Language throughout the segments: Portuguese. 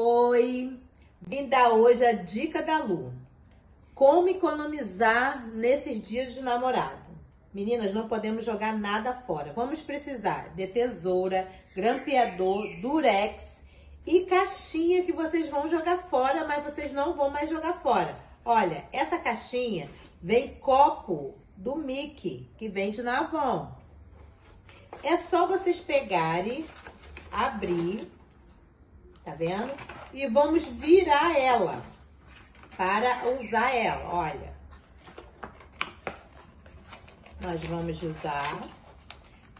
Oi! Vim dar hoje a dica da Lu. Como economizar nesses dias de namorado. Meninas, não podemos jogar nada fora. Vamos precisar de tesoura, grampeador, durex e caixinha que vocês vão jogar fora, mas vocês não vão mais jogar fora. Olha, essa caixinha vem copo do Mickey, que vende na Avon. É só vocês pegarem, abrir, tá vendo? E vamos virar ela para usar ela, olha. Nós vamos usar,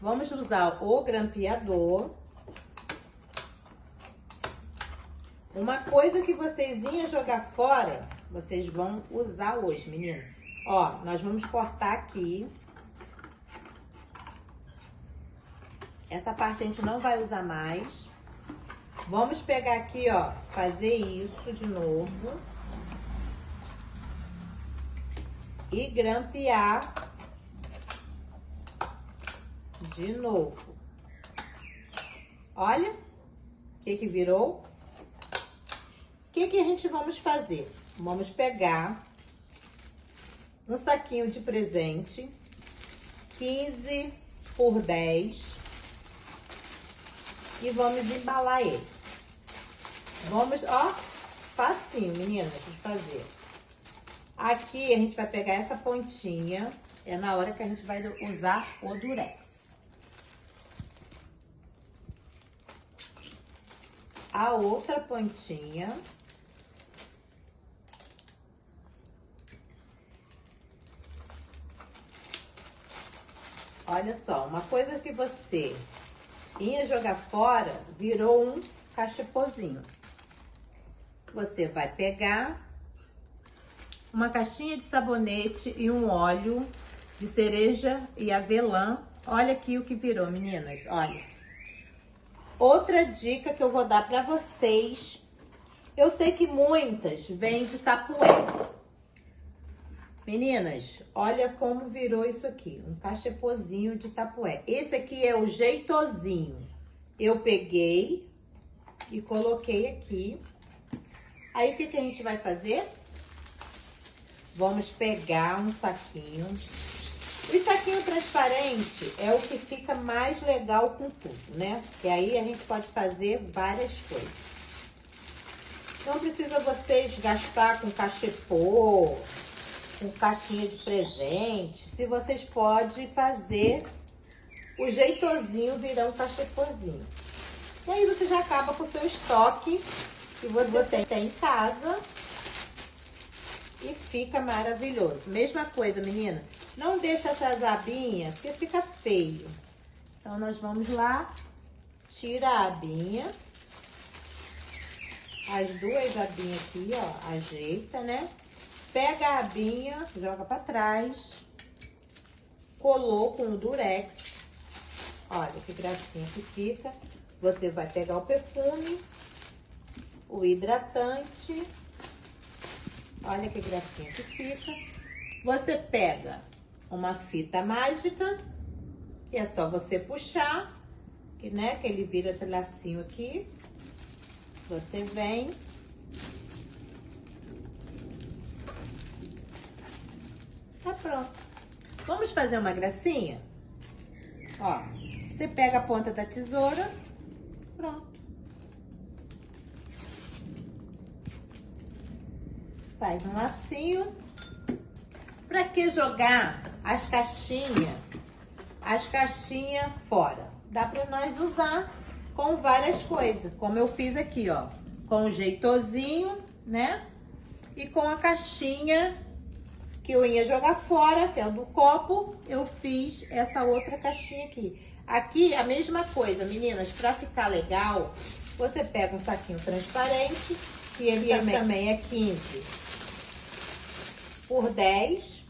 vamos usar o grampeador. Uma coisa que vocês iam jogar fora, vocês vão usar hoje, menina. Ó, nós vamos cortar aqui. Essa parte a gente não vai usar mais. Vamos pegar aqui, ó, fazer isso de novo. E grampear de novo. Olha o que que virou. O que que a gente vamos fazer? Vamos pegar um saquinho de presente, 15 por 10, e vamos embalar ele. Vamos, ó, facinho, meninas, de fazer. Aqui a gente vai pegar essa pontinha, é na hora que a gente vai usar o durex. A outra pontinha. Olha só, uma coisa que você ia jogar fora, virou um cachepozinho você vai pegar uma caixinha de sabonete e um óleo de cereja e avelã. Olha aqui o que virou, meninas, olha. Outra dica que eu vou dar para vocês. Eu sei que muitas vêm de tapué. Meninas, olha como virou isso aqui. Um cachepozinho de tapué. Esse aqui é o jeitozinho. Eu peguei e coloquei aqui Aí, o que, que a gente vai fazer? Vamos pegar um saquinho. O saquinho transparente é o que fica mais legal com tudo, né? Porque aí a gente pode fazer várias coisas. Não precisa vocês gastar com cachepô, com caixinha de presente. Se vocês podem fazer o jeitosinho virar um cachepôzinho. E aí você já acaba com o seu estoque que você tem em casa e fica maravilhoso. Mesma coisa, menina. Não deixa essas abinhas, porque fica feio. Então, nós vamos lá, tira a abinha. As duas abinhas aqui, ó, ajeita, né? Pega a abinha, joga pra trás. Colou com o durex. Olha que gracinha que fica. Você vai pegar o perfume o hidratante. Olha que gracinha que fica. Você pega uma fita mágica, e é só você puxar, que, né, que ele vira esse lacinho aqui. Você vem. Tá pronto. Vamos fazer uma gracinha? Ó, você pega a ponta da tesoura, pronto. Faz um lacinho. Pra que jogar as caixinhas, as caixinhas fora? Dá pra nós usar com várias coisas, como eu fiz aqui, ó. Com o jeitozinho, né? E com a caixinha que eu ia jogar fora, que é do copo, eu fiz essa outra caixinha aqui. Aqui, a mesma coisa, meninas, pra ficar legal, você pega um saquinho transparente, que ele também, também é 15 por 10.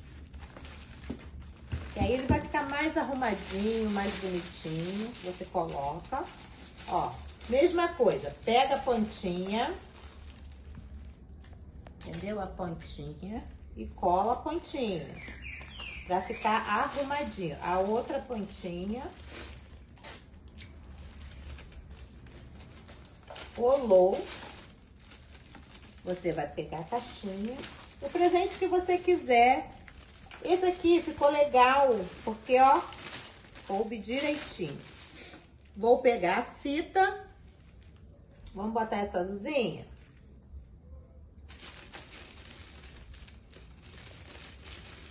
E aí ele vai ficar mais arrumadinho, mais bonitinho. Você coloca, ó. Mesma coisa, pega a pontinha, entendeu? A pontinha e cola a pontinha pra ficar arrumadinho. A outra pontinha colou Você vai pegar a caixinha, o presente que você quiser. Esse aqui ficou legal, porque, ó, coube direitinho. Vou pegar a fita. Vamos botar essa azulzinha?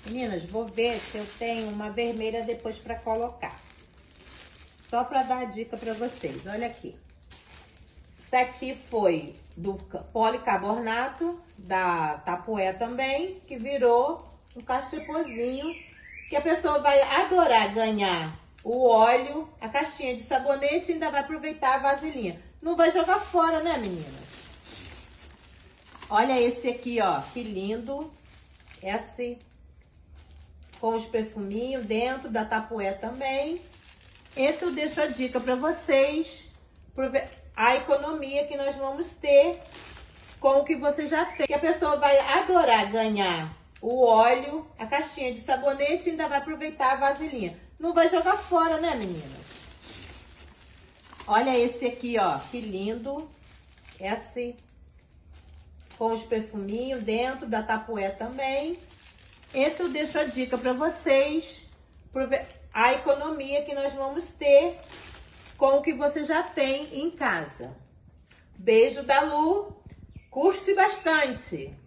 Meninas, vou ver se eu tenho uma vermelha depois para colocar. Só para dar a dica para vocês. Olha aqui. Isso aqui foi do policarbonato, da tapué também, que virou um cachepozinho, que a pessoa vai adorar ganhar o óleo, a caixinha de sabonete e ainda vai aproveitar a vasilhinha. Não vai jogar fora, né, meninas? Olha esse aqui, ó, que lindo. Esse com os perfuminhos dentro da tapué também. Esse eu deixo a dica para vocês, a economia que nós vamos ter com o que você já tem. A pessoa vai adorar ganhar o óleo, a caixinha de sabonete e ainda vai aproveitar a vasilhinha. Não vai jogar fora, né, meninas? Olha esse aqui, ó, que lindo. Esse com os perfuminhos dentro da tapué também. Esse eu deixo a dica para vocês, a economia que nós vamos ter com o que você já tem em casa. Beijo da Lu, curte bastante!